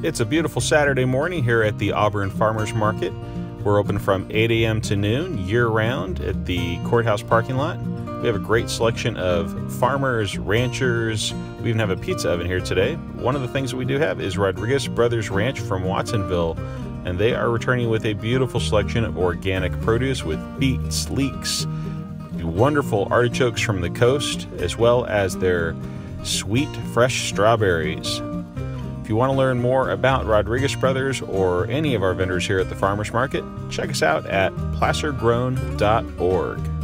It's a beautiful Saturday morning here at the Auburn Farmers Market. We're open from 8 a.m. to noon year round at the courthouse parking lot. We have a great selection of farmers, ranchers. We even have a pizza oven here today. One of the things that we do have is Rodriguez Brothers Ranch from Watsonville, and they are returning with a beautiful selection of organic produce with beets, leeks, wonderful artichokes from the coast, as well as their sweet, fresh strawberries. If you want to learn more about Rodriguez Brothers or any of our vendors here at the Farmers Market, check us out at placergrown.org.